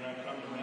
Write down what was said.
when I come to my